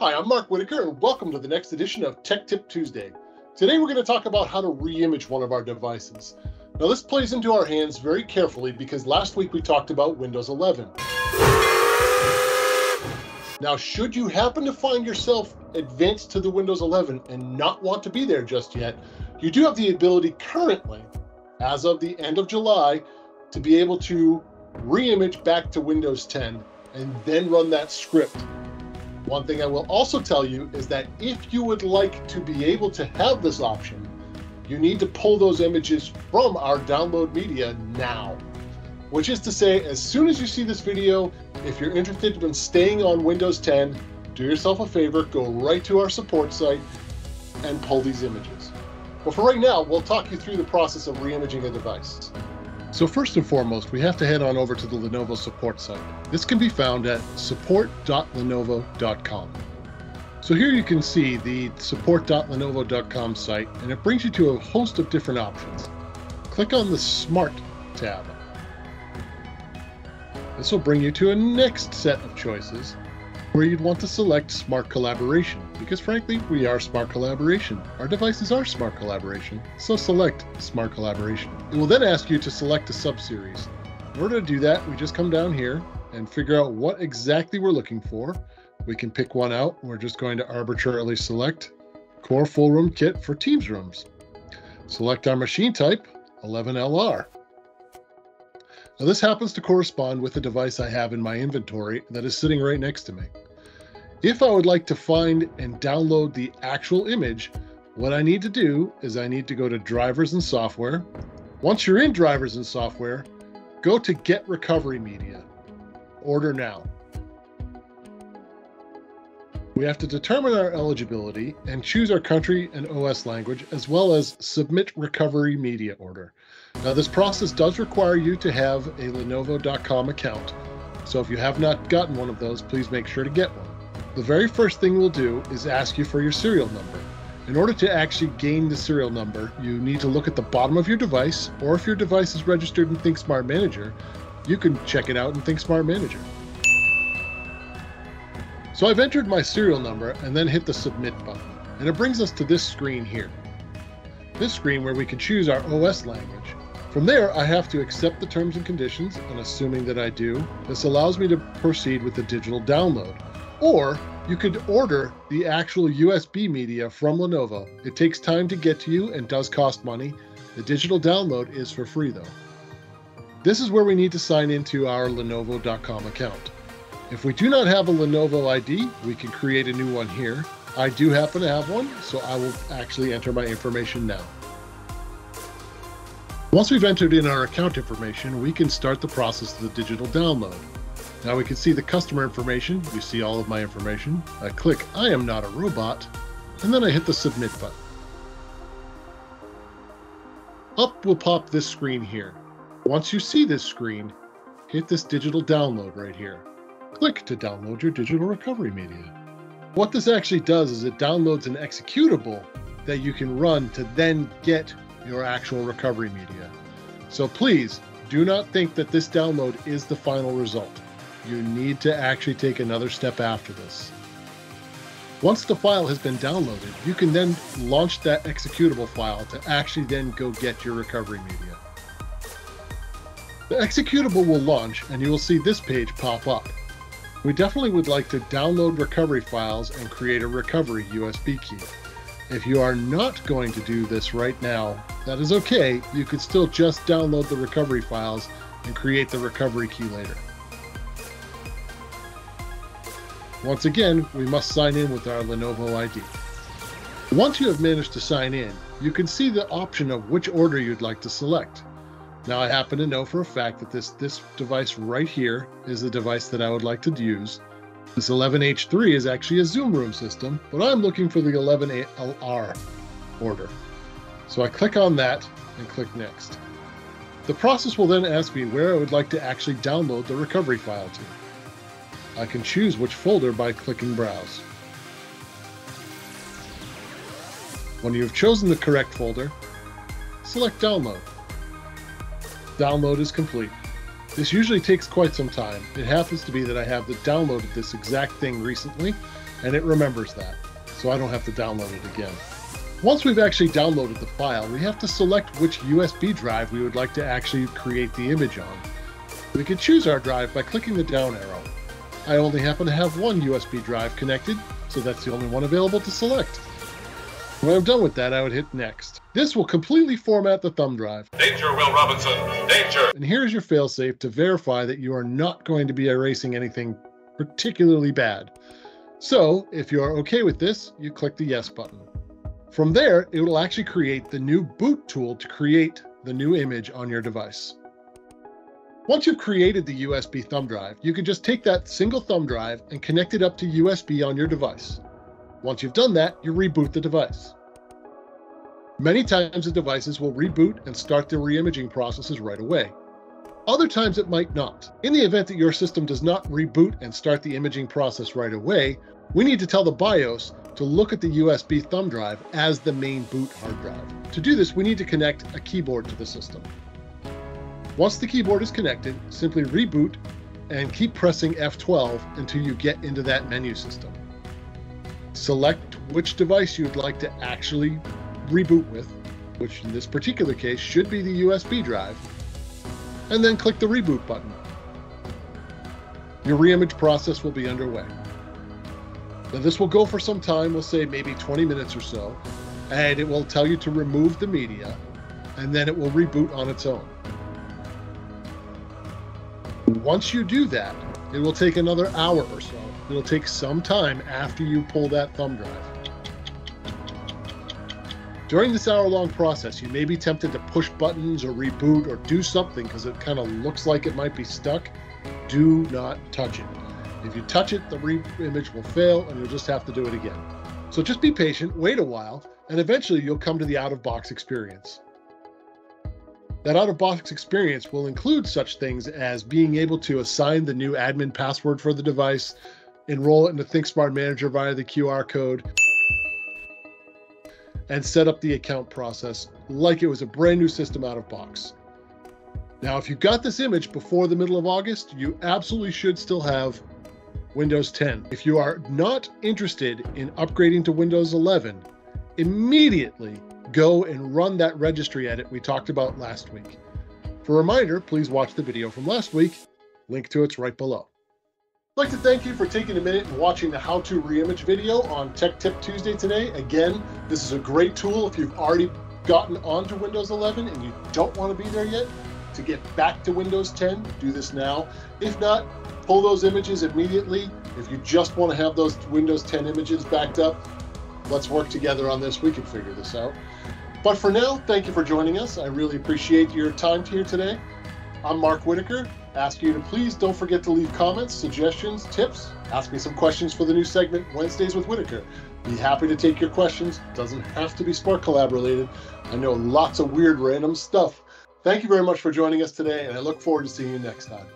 Hi, I'm Mark Whittaker, and welcome to the next edition of Tech Tip Tuesday. Today, we're going to talk about how to re-image one of our devices. Now, this plays into our hands very carefully because last week we talked about Windows 11. Now, should you happen to find yourself advanced to the Windows 11 and not want to be there just yet, you do have the ability currently, as of the end of July, to be able to re-image back to Windows 10 and then run that script one thing I will also tell you is that if you would like to be able to have this option, you need to pull those images from our download media now. Which is to say, as soon as you see this video, if you're interested in staying on Windows 10, do yourself a favor, go right to our support site and pull these images. But for right now, we'll talk you through the process of re-imaging a device. So first and foremost, we have to head on over to the Lenovo support site. This can be found at support.lenovo.com. So here you can see the support.lenovo.com site, and it brings you to a host of different options. Click on the Smart tab. This will bring you to a next set of choices, where you'd want to select Smart Collaboration, because frankly, we are Smart Collaboration. Our devices are Smart Collaboration, so select Smart Collaboration. It will then ask you to select a subseries. In order to do that, we just come down here and figure out what exactly we're looking for. We can pick one out. We're just going to arbitrarily select Core Full Room Kit for Teams Rooms. Select our machine type, 11LR. Now this happens to correspond with the device I have in my inventory that is sitting right next to me. If I would like to find and download the actual image, what I need to do is I need to go to drivers and software. Once you're in drivers and software, go to get recovery media. Order now. We have to determine our eligibility and choose our country and OS language, as well as submit recovery media order. Now, this process does require you to have a Lenovo.com account. So if you have not gotten one of those, please make sure to get one. The very first thing we'll do is ask you for your serial number. In order to actually gain the serial number, you need to look at the bottom of your device, or if your device is registered in ThinkSmart Manager, you can check it out in ThinkSmart Manager. So I've entered my serial number and then hit the submit button. And it brings us to this screen here. This screen where we can choose our OS language. From there, I have to accept the terms and conditions, and assuming that I do, this allows me to proceed with the digital download. Or you could order the actual USB media from Lenovo. It takes time to get to you and does cost money. The digital download is for free though. This is where we need to sign into our Lenovo.com account. If we do not have a Lenovo ID, we can create a new one here. I do happen to have one, so I will actually enter my information now. Once we've entered in our account information, we can start the process of the digital download. Now we can see the customer information. You see all of my information. I click I am not a robot, and then I hit the submit button. Up will pop this screen here. Once you see this screen, hit this digital download right here. Click to download your digital recovery media. What this actually does is it downloads an executable that you can run to then get your actual recovery media. So please do not think that this download is the final result. You need to actually take another step after this. Once the file has been downloaded, you can then launch that executable file to actually then go get your recovery media. The executable will launch and you will see this page pop up. We definitely would like to download recovery files and create a recovery USB key. If you are not going to do this right now, that is okay. You could still just download the recovery files and create the recovery key later. Once again, we must sign in with our Lenovo ID. Once you have managed to sign in, you can see the option of which order you'd like to select. Now I happen to know for a fact that this, this device right here is the device that I would like to use. This 11H3 is actually a Zoom Room system, but I'm looking for the 11LR order. So I click on that and click Next. The process will then ask me where I would like to actually download the recovery file to. I can choose which folder by clicking Browse. When you have chosen the correct folder, select Download download is complete. This usually takes quite some time. It happens to be that I have downloaded this exact thing recently, and it remembers that, so I don't have to download it again. Once we've actually downloaded the file, we have to select which USB drive we would like to actually create the image on. We can choose our drive by clicking the down arrow. I only happen to have one USB drive connected, so that's the only one available to select. When I'm done with that, I would hit next. This will completely format the thumb drive. Danger, Will Robinson! Danger! And here's your failsafe to verify that you are not going to be erasing anything particularly bad. So, if you are okay with this, you click the yes button. From there, it will actually create the new boot tool to create the new image on your device. Once you've created the USB thumb drive, you can just take that single thumb drive and connect it up to USB on your device. Once you've done that, you reboot the device. Many times the devices will reboot and start the re-imaging processes right away. Other times it might not. In the event that your system does not reboot and start the imaging process right away, we need to tell the BIOS to look at the USB thumb drive as the main boot hard drive. To do this, we need to connect a keyboard to the system. Once the keyboard is connected, simply reboot and keep pressing F12 until you get into that menu system. Select which device you'd like to actually reboot with, which in this particular case should be the USB drive, and then click the reboot button. Your reimage process will be underway. Now this will go for some time, we'll say maybe 20 minutes or so, and it will tell you to remove the media, and then it will reboot on its own. Once you do that, it will take another hour or so. It'll take some time after you pull that thumb drive. During this hour long process, you may be tempted to push buttons or reboot or do something because it kind of looks like it might be stuck. Do not touch it. If you touch it, the re-image will fail and you'll just have to do it again. So just be patient, wait a while, and eventually you'll come to the out-of-box experience. That out-of-box experience will include such things as being able to assign the new admin password for the device, enroll it into ThinkSmart Manager via the QR code, and set up the account process like it was a brand new system out of box. Now, if you got this image before the middle of August, you absolutely should still have Windows 10. If you are not interested in upgrading to Windows 11, immediately go and run that registry edit we talked about last week. For a reminder, please watch the video from last week. Link to it's right below. I'd like to thank you for taking a minute and watching the how to reimage video on Tech Tip Tuesday today. Again, this is a great tool if you've already gotten onto Windows 11 and you don't want to be there yet. To get back to Windows 10, do this now. If not, pull those images immediately. If you just want to have those Windows 10 images backed up, let's work together on this. We can figure this out. But for now, thank you for joining us. I really appreciate your time here today. I'm Mark Whittaker ask you to please don't forget to leave comments, suggestions, tips. Ask me some questions for the new segment, Wednesdays with Whittaker. Be happy to take your questions. Doesn't have to be Smart Collab related. I know lots of weird random stuff. Thank you very much for joining us today, and I look forward to seeing you next time.